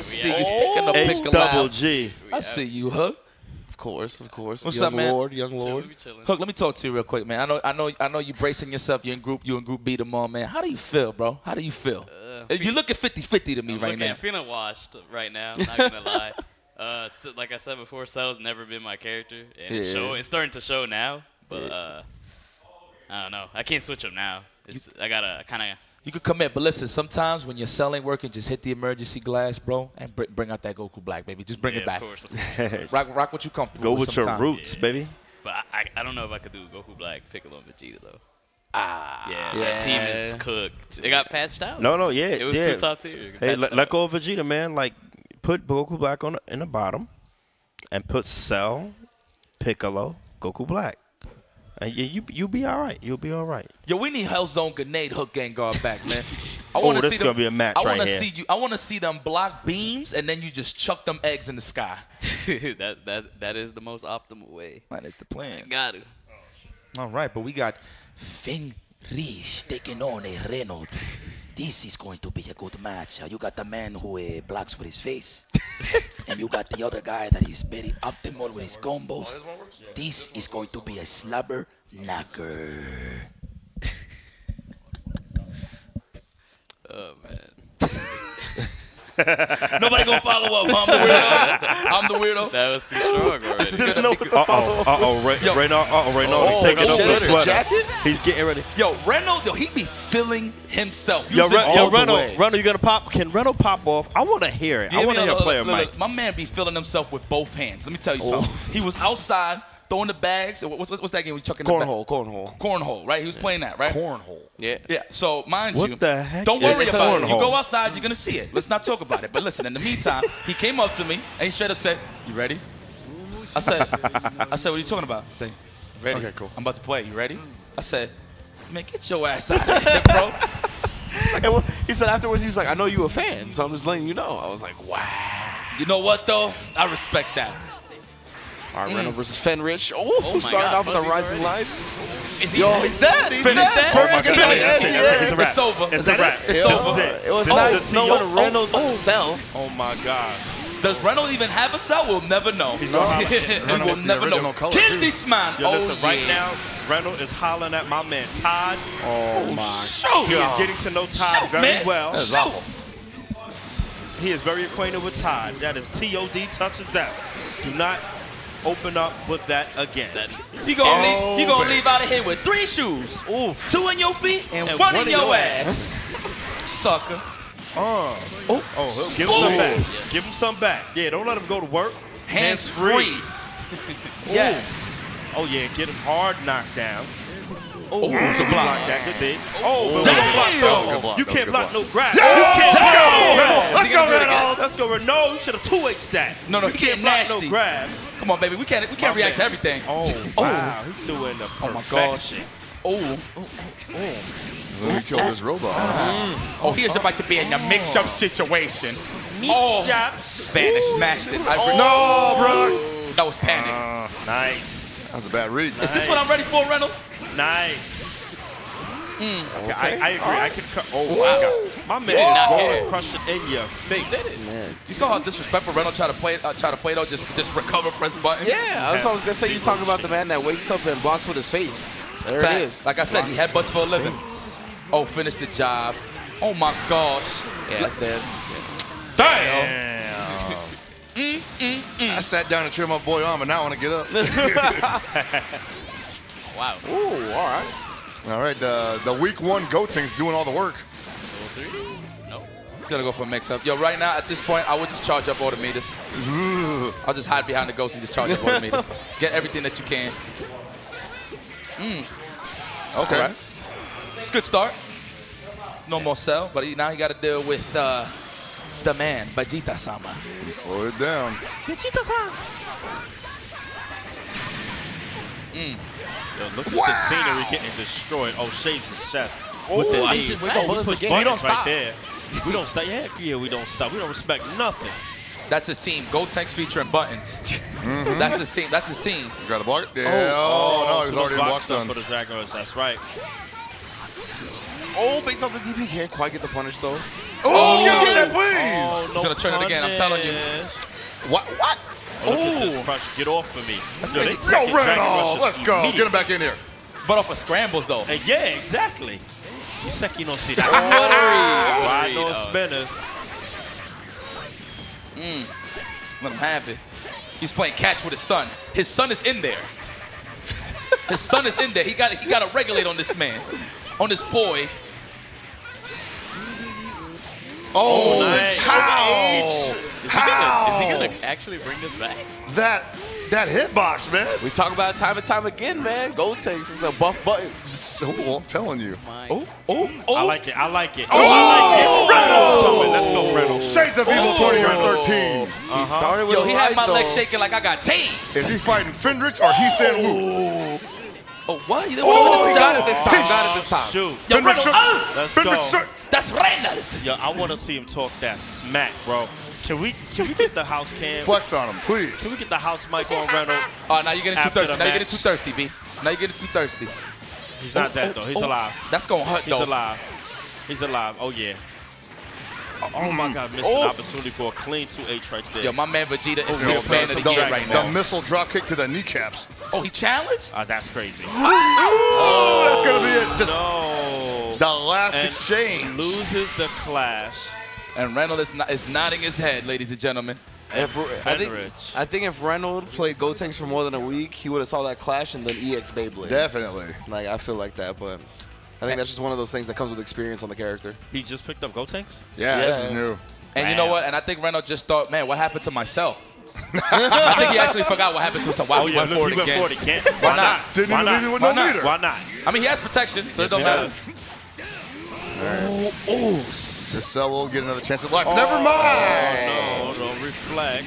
I see you picking up, H picking double loud. G. I see you, Hook. Of course, of course. What's young up, man? Lord, young Chilling, Lord. we chilling. Hook, let me talk to you real quick, man. I know, I know, I know you bracing yourself. You're in group, you in group B tomorrow, man. How do you feel, bro? How do you feel? Uh, you look at 50-50 to me I'm right looking, now. I'm feeling washed right now. Not gonna lie. Uh, it's- like I said before, Cell's never been my character, and it's, Yeah. show, it's starting to show now. But uh, I don't know. I can't switch him now. It's, I gotta kind of. You could commit, but listen. Sometimes when your cell ain't working, just hit the emergency glass, bro, and br- bring out that Goku Black, baby. Just bring Yeah, it back. of course, of course. of course. Rock, rock what you comfortable Go with. with your sometime. roots, baby. But I, I, I don't know if I could do Goku Black, Piccolo, and Vegeta though. Ah, Yeah, that team is cooked. It got patched out. No, no, yeah. It was yeah. too top tier. Hey, let, let go of Vegeta, man. Like, put Goku Black on the, in the bottom, and put Cell, Piccolo, Goku Black, Uh, and you you you'll be all right. You'll be all right. Yo, we need Hellzone Grenade Hook Gang guard back, man. I Oh, wanna this see is them- gonna be a match I right wanna here. see you. I want to see them block beams, and then you just chuck them eggs in the sky. that that that is the most optimal way. That is the plan. Got to. All right, but we got Feng Rish taking on a Reynolds. This is going to be a good match. Uh, you got the man who uh, blocks with his face, and you got the other guy that is very optimal with his combos. This is going to be a slobber knocker. Oh man. Nobody gonna follow up. I'm the weirdo. I'm the weirdo. That was too strong already. This is gonna know be what the Uh oh, uh oh, Ray, Yo. Uh oh, Raynaud, Oh, he's taking off the shit. sweater. Jacket? He's getting ready. Yo, Reynolds, yo, he be feeling himself. Yo, Using Re- yo, Reno. Reno, you gonna pop? Can Reno pop off? I want to hear it. I want to hear look, player look, Mike. look, My man be feeling himself with both hands. Let me tell you oh. something. He was outside throwing the bags. What's, what's, what's that game we chucking the Cornhole, cornhole. Cornhole, right? He was playing that, right? Cornhole. Yeah. Yeah. So mind What you, the heck don't is worry about it. You go outside, you're gonna see it. Let's not talk about it. But listen, in the meantime, he came up to me and he straight up said, "You ready?" I said, "I said, what are you talking about?" I said, "Ready?" Okay, cool. I'm about to play. You ready? I said, "Man, get your ass out of here, bro." And well, he said afterwards, he was like, I know you a fan, so I'm just letting you know. I was like, wow. You know what though? I respect that. All right, mm. Reynolds versus Fenrich. Oh, Oh starting God, off with the rising already? lights. Is he? Yo, he's dead. He's Finish dead. Perfect Oh my Finish the that. anti-air. It's. It's over. It's a wrap. It's over. it. Was This nice is the knowing CEO. Reynolds Oh, on oh. cell. Oh my God. Does Reynolds even have a cell? We'll never know. He's gonna holler. We'll never know. color, Kill too. this man. Yo, oh, listen, right yeah. now, Reynolds is hollering at my man Todd. Oh, oh my Shoot. He is getting to know Todd Shoot, very man. well. Shoot. He is very acquainted with Todd. That is T.O.D. touches that. Do not open up with that again. He gonna, Oh, leave, he gonna baby. leave out of here with three shoes. Ooh. Two in your feet and, And one, one in in your your ass. Sucker. Uh. Oh, Oh, give him some back. Yes. Give him some back. Yeah, don't let him go to work. Hands free. yes. Oh yeah, get him hard knocked down. Oh, good good block. block that. Good dig. Oh, but Damn. we don't block though. block. You can't block block. no grab. You can't Let's block go. no grab. Let's go, Renault. Let's go, Renault. You should have two H that. No, no, you he can't block nasty. no grabs. Come on, baby. We can't we can't My react to everything. Oh wow, he's doing the Oh my gosh. perfection. Oh. Let me killed this robot. Oh, he is about to be in a mixed-up situation. Meat Oh. chops. Vanish smashed it. I No, bro. That was panic. Nice, That was a bad read. is this what I'm ready for, Reynolds? nice. Mm. Okay, I, I agree. I can. Cu- oh my god, my man not is care. going to crush it in your face. Man. You saw how disrespectful Reynolds tried to play uh, try to play though, just just recover, press button. Yeah, that's what I was gonna say. You talking about the man that wakes up and blocks with his face. There it Facts. is. Like I said, he headbutts for a living. Oh, finish the job. Oh my gosh. yeah, that's dead. Damn. Mm, mm, mm. I sat down and cheered my boy on, but now I want to get up. Wow. Ooh, all right. all right, the, the week one Gotenks doing all the work. Level three? Nope. Gonna go for a mix up. Yo, right now at this point, I would just charge up all the meters. I'll just hide behind the ghost and just charge up all the meters. Get everything that you can. Mm. Okay. Alright. It's a good start. No more cell, but he, now he got to deal with uh, the man, Vegeta Sama. Slow it down. Vegeta Sama. Yo, look at the scenery getting destroyed. Oh, shaves his chest. with the Oh, knees. just We don't Bullets push buttons We don't right stop. there. We don't stop. Yeah, yeah, we don't stop. We don't respect nothing. That's his team. Gotenks featuring buttons. That's his team. That's his team. Got a block? Yeah. Oh, no, he's so already those blocked stuff done. for the Dragon That's right. Oh, based off the DP, can't quite get the punish though. Oh, get on that, please. Oh, gonna turn it again, I'm telling you. What? What? Oh, look at this crush. Get off of me. That's crazy. Yo, Randolph, let's go. Get him back in here. But off of scrambles though. Hey, yeah, exactly. Kiseki no see What that. a Wide no Oh. spinners. Mm. Let him have it. He's playing catch with his son. His son is in there. His son is in there. He got he got to regulate on this man, on this boy. Oh, oh nice. how? Is he, gonna, is he gonna actually bring this back? That that hitbox, man. We talk about it time and time again, man. Gotenks is a buff button. So, I'm telling you. Oh, oh, oh. I oh. like it. I like it. Oh, I like it. Let's go, Reynolds. Shades of Evil 2013. He uh-huh. started with Yo, he right, had my though. leg shaking like I got tased. Is he fighting Fendrich or He San Woo? Oh! Oh, what? You didn't Oh, want he to got jab? it this time. Got it this time. Shoot. Yo, Reynolds, shook. oh, Let's go. shook. that's Reynolds. Yo, I want to see him talk that smack, bro. Can we can we get the house cam? Flex on him, please. Can we get the house mic on Reynolds? Oh, now you're getting too thirsty. the Now you're getting too thirsty, B. Now you're getting too thirsty. He's not oh, that Oh, though. He's oh, alive. That's gonna hurt He's though. alive. He's alive. Oh yeah. Oh my God! Missed Oh. an opportunity for a clean two H right there. Yo, my man Vegeta is six yo, man of the some year drag right The missile drop kick to the kneecaps. Oh, he challenged? Ah, that's crazy. Oh, that's gonna be it. Just No. the last And exchange. Loses the clash. And Reynolds is, no- is nodding his head, ladies and gentlemen. If, I, think, I think if Reynolds played Gotenks for more than a week, he would have saw that clash and then EX Beyblade. Definitely. Like I feel like that, but I think that's just one of those things that comes with experience on the character. He just picked up Gotenks. Yeah, this is new. And you know what? And I think Reynolds just thought, man, what happened to myself? I think he actually forgot what happened to himself. Why Oh we yeah, went look, for he it went again. for it again. Why not? Didn't Why even not? leave it with Why no not? leader. Why not? I mean, he has protection, so it Yes, don't matter. does. Oh, oh, Giselle will get another chance at life. Oh, Never mind. No, no, reflect.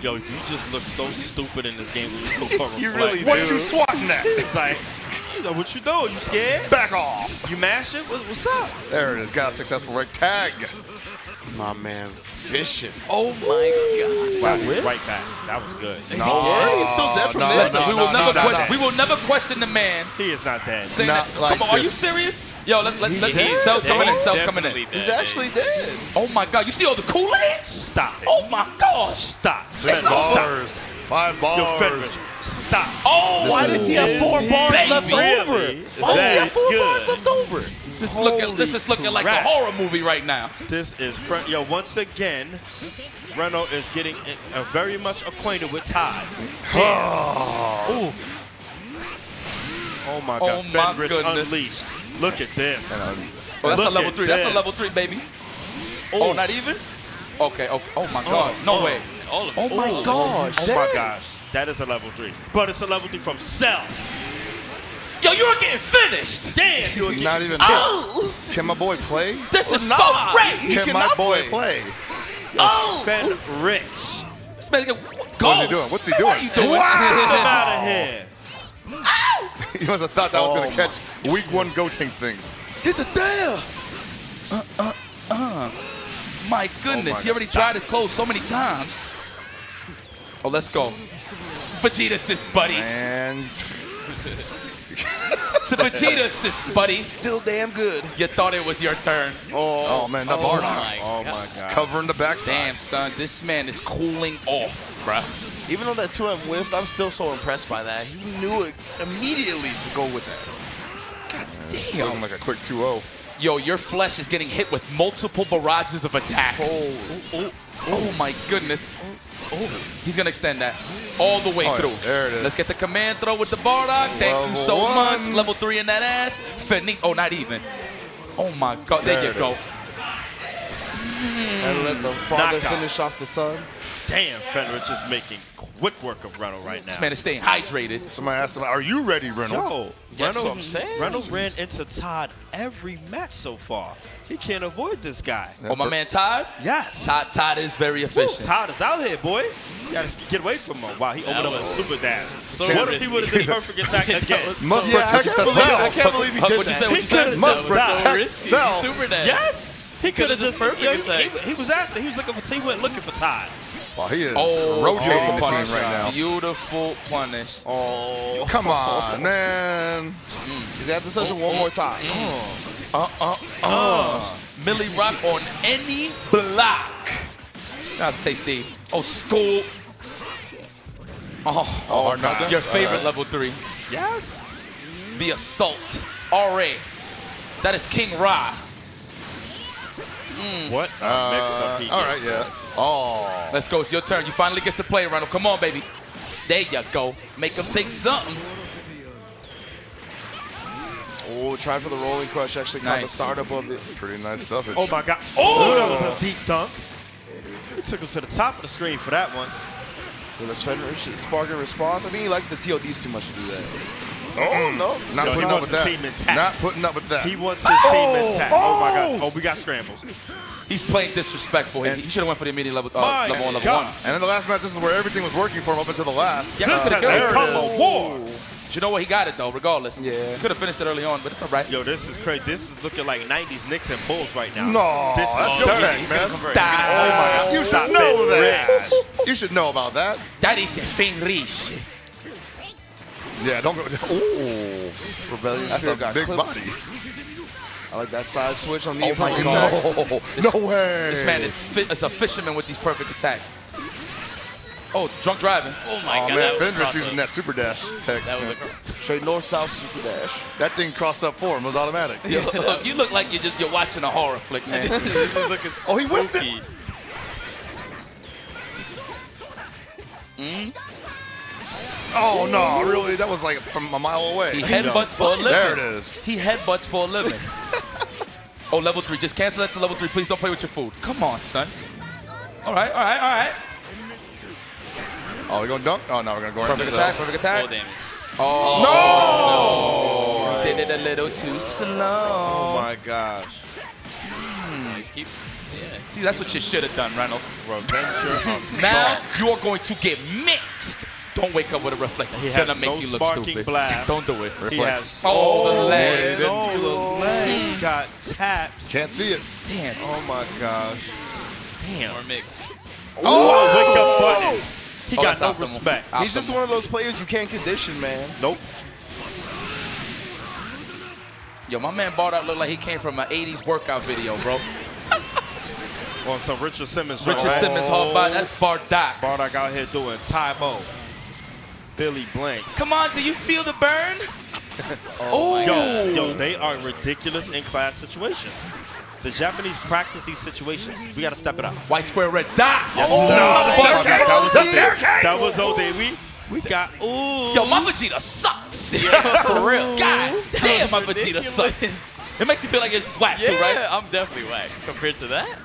Yo, you just look so stupid in this game you go for You reflect. really What you swatting at? It's like, yo, what you doing? You scared? Back off. You mash it? What, what's up? There it is. Got a successful rig tag. My man's fishing. oh my God. Wow, right back. That was good. Is he No. dead? He's still dead from no, this. Listen, no, we will no, never no, question. no. We will never question the man He is not dead. saying Not that. like Come on, are you serious? Yo, let's let. let dead. Cell's coming in. He's Cell's coming in. dead, He's actually dead. Oh my God! You see all the Kool Aid? Stop it. Oh my gosh! Stop. Six Fenrich, stop. bars. Five Yo, bars. Fenrich, stop. Oh, Why This does he have four is bars baby. left over? Really? Why does he Very have four good. bars left over? this is looking. This is looking like a horror movie right now. This is fr- yo. Once again, Reno is getting uh, very much acquainted with Todd. Oh. Oh my God, Oh God, my Fenrich goodness. unleashed. Look at this. Oh, that's a level at three. That's a level three, baby. Oh, not even. Okay. Okay. Oh my God. No oh. way. All of Oh my gosh. Oh my gosh, that is a level three. But it's a level three from Cell. Yo, you're getting finished. Damn, you He's not even. Oh, Can my boy play? this is so not. great. Can my boy play? Oh, Fenrich. this man's getting What's he doing? What's he doing? What are you doing? Get him out of here. He must have thought that was Oh going to catch week one Gotenks things. It's a dare. Uh, uh, uh. My goodness, my he already God, dried his clothes so many times. Oh, let's go. Vegeta assist, buddy. And It's a Vegeta assist, buddy. Still damn good. You thought it was your turn. oh, oh man, that Oh bar my Oh my God. God. covering the backside. Damn, son, this man is cooling off, bruh. Even though that 2M whiffed, I'm still so impressed by that. He knew it immediately to go with that. God Damn. Looking like a quick 2-0. Yo, your flesh is getting hit with multiple barrages of attacks. Oh, oh, oh my goodness. Oh, Oh, he's gonna extend that all the way Oh, through. there it is. Let's get the command throw with the Bardock. Thank you so one. much. Level three in that ass. Finite. Oh, not even. Oh my God. There, There you go. is. And let the father Knockout. finish off the son. Damn, Fenrich is making quick work of Reno right now. This man is staying hydrated. Somebody asked him, "Are you ready, Reynolds?" Yo, That's Reynolds, what I'm saying. Reynolds ran into Todd every match so far. He can't avoid this guy. Oh, my man Todd. Yes. Todd, Todd is very Woo, efficient. Todd is out here, boy. You gotta get away from him. Wow, he opened up a super dash. so what if he risky. would have did perfect attack again? Must Yeah, protect can't the believe it. I can't believe he did what'd you that. say? What'd you say? could've- Must That was so protect risky. cell. Super dash. Yes. He could have just just perfect he, attack. he, he was asking. He was looking for. He went looking for Todd. Wow, he is Oh, rotating beautiful the punish. team right now. Beautiful punish. Oh, Come on, man. he's at the session one more time. Uh, uh, uh. Millie Rock on any block. That's tasty. Oh, school. Oh, Oh, no, your favorite alright. level three. Yes. The assault. RA. That is King Ra. Mm. What a mix-up he uh, All right, gets. yeah. Oh. Let's go. It's your turn. You finally get to play, Randall. Come on, baby. There you go. Make him take something. Oh, try for the rolling crush. Actually, caught the Nice. startup of it. Pretty nice stuff. Oh my God! Oh, that was a deep dunk. He took him to the top of the screen for that one. Will Fenrir spark a response? I think he likes the TODs too much to do that. Oh, no. Not Yo, putting up with that. team intact. Not putting up with that. He wants his team intact. Oh my God! Oh, we got scrambles. He's playing disrespectful. He, he should have went for the immediate level, uh, level one, level God. one. and in the last match, this is where everything was working for him up until the last. Yeah, This could've killed it. become There it a is. war. But you know what? He got it though, regardless. Yeah. Could have finished it early on, but it's all right. Yo, this is crazy. This is looking like 90s Knicks and Bulls right now. No, this that's is your dirty. tech, man. Stop. Oh my God! You Stop should know that. Rich. You should know about that. That is a Fenris. Yeah, don't go. Ooh, Rebellion that's a Spirit got big clipped. body. I like that side switch on the Oh my imperfect God. attack. No way. This man is, fi- is a fisherman with these perfect attacks. Oh, drunk driving. Oh my Oh god. man, that was Fenris cross using that super dash tech. That was a Straight north south super dash. That thing crossed up for him. It was automatic. Yo, look, you look like you're, just, you're watching a horror flick, man. this is looking Oh, he whipped it. spooky. Hmm? Oh no, really? That was like from a mile away. He headbutts for a living. There it is. He headbutts for a living. oh, level three. Just cancel that to level three. Please don't play with your food. Come on, son. All right, all right, all right. Oh, we're gonna dunk? Oh no, we're gonna go right Perfect into attack, cell. perfect Full attack. damage. Oh. No! no! Did it a little too slow. Oh my gosh! Hmm. Nice keep. Yeah. See, that's what you should have done, Randall. Revenger Now you are going to get mixed. Don't wake up with a reflex. He It's gonna make no you look sparking stupid. blast. Don't do it. He has Oh, the legs. Oh, the legs got tapped. Can't see it. Damn. Oh my gosh! More Damn! mix. Oh, wake up oh! buttons. He Oh, got no optimal. respect. Optimal. He's just one of those players you can't condition, man. Nope. Yo, my man bought out look like he came from an 80s workout video, bro. On some Richard Simmons. Richard right? Simmons hard body. That's Bardock. Bardock out here doing Tae Bo. Billy Blank. Come on, do you feel the burn? oh, Yo, yo, they are ridiculous in class situations. The Japanese practice these situations. We got to step it up. White square red dot. Oh, fuck. that was The Ode. staircase! That was Ode. We, we got, ooh. Yo, my Vegeta sucks. For real. God damn, my Vegeta sucks. It makes you feel like it's whack too, right? I'm definitely whack compared to that.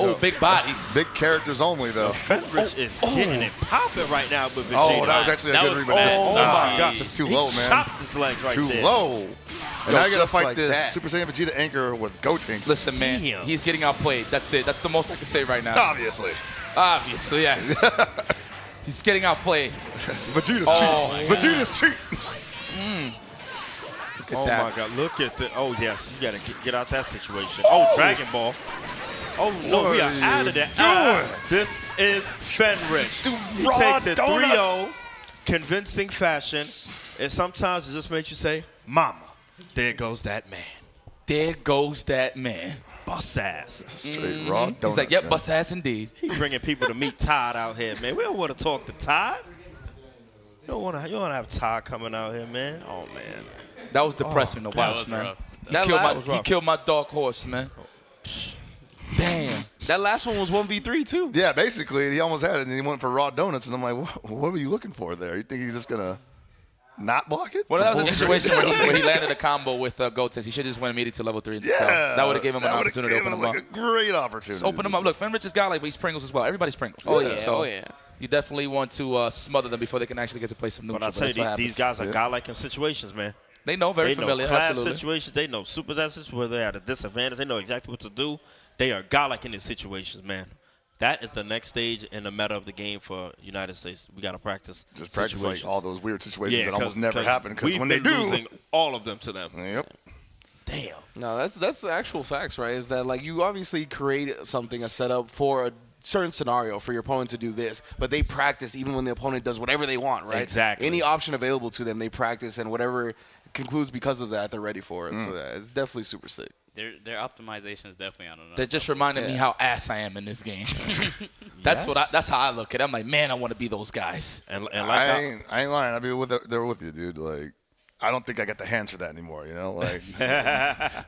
Oh, big bodies. Big characters only though. Fenrich oh, is oh. getting it popping right now with oh, Vegeta. Oh, that was actually a That good was rebound. Just, Oh, my God. Just too He low, man. chopped his legs right Too there. low. And now you gotta fight like this that. Super Saiyan Vegeta anchor with Gotenks. Listen, man, Damn. he's getting outplayed. That's it. That's the most I can say right now. Obviously. Obviously, yes. he's getting outplayed. Vegeta's Oh, cheating. Vegeta's cheating. Hmm. Look at Oh that. my God! Look at the. Oh yes, you gotta get, get out that situation. Oh, Dragon Ball. Oh no, What we are are out of that. doing? Ah, this is Fenrich. Do He takes it 3-0, convincing fashion, and sometimes it just makes you say, "Mama, there goes that man, There goes that man. bust ass." Straight raw donuts. He's like, yep, man. bust ass indeed. He bringing people to meet Todd out here, man. We don't want to talk to Todd. You don't want to. You don't have Todd coming out here, man. Oh man. That was depressing to watch, was man. rough. He, That killed la- my, he killed my dark horse, man. Damn. That last one was 1v3 too. Yeah, basically, he almost had it, and he went for raw donuts, and I'm like, what, what were you looking for there? You think he's just gonna not block it? Well, that was a situation where he, where he landed a combo with uh, Gotenks. He should have just went immediately to level three. Yeah, So that would have given him an opportunity to open him him, up. like a great opportunity. Just open him up. Look, Fenrich is godlike, but he's Pringles as well. Everybody's Pringles. Oh, yeah. So Oh, yeah. You definitely want to uh, smother them before they can actually get to play some neutral. But I tell you, these, these guys are godlike in situations, man. they know very they familiar. know class Absolutely. situations. They know super situations where they're at a disadvantage. They know exactly what to do. They are godlike in these situations, man. That is the next stage in the meta of the game for United States. We got to practice. Just practice like all those weird situations that almost never 'cause happen. Because when they do, losing all of them to them. yep. Damn. No, that's that's the actual facts, right? Is that like you obviously create something, a setup for a certain scenario for your opponent to do this, but they practice even when the opponent does whatever they want, right? Exactly. Any option available to them, they practice, and whatever concludes because of that, they're ready for it. So mm. yeah, it's definitely super sick. Their their optimization is definitely on another. That just reminded me how ass I am in this game. that's what I, that's how I look at it. I'm like, man, I want to be those guys. And, and like I I, ain't, I ain't lying. I'll be with there with you, dude. Like, I don't think I got the hands for that anymore. You know, like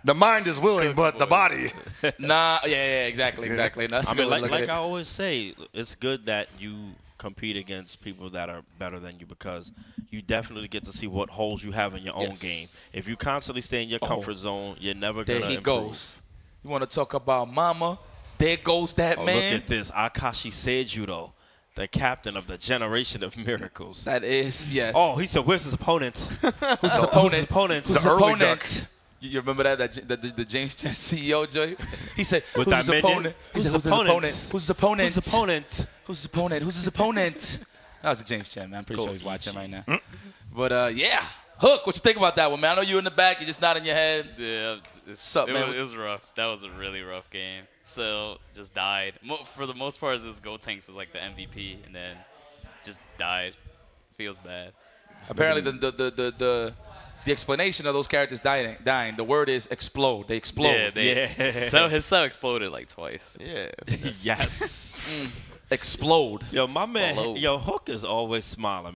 the mind is willing, but the body. Nah, yeah, yeah, exactly, exactly. That's a I good mean, like, like. I always say, it's good that you compete against people that are better than you because you definitely get to see what holes you have in your own game. If you constantly stay in your Oh. comfort zone, you're never There gonna There he improve. goes. You want to talk about Mama? There goes that Oh, man. look at this, Akashi Seijuro, the captain of the generation of miracles. That is yes. Oh, he said, "Where's his opponents? who's his Who's opponent? his opponents? Who's The opponent? duck. You remember that that, the, the, the James Chen CEO Joy? He said, With "Who's that his opponent? He Who's said, his "Who's his opponent? opponents? Who's his opponent? Who's his opponent? Who's his opponent? Who's his opponent?" That was a James Chen, man. I'm pretty sure he's watching right now. But uh, yeah, Hook. What you think about that one, man? I know you in the back. You're just nodding your head. Yeah, it's, Sup, it, man? Was, it was rough. That was a really rough game. So just died. Mo- for the most part, this Gotenks was like the MVP, and then just died. Feels bad. Apparently, the the, the the the the explanation of those characters dying dying. The word is explode. They explode. Yeah, they, Yeah. So his cell exploded like twice. Yeah. yes. Explode. Yo, my man, Explode. yo, Hook is always smiling.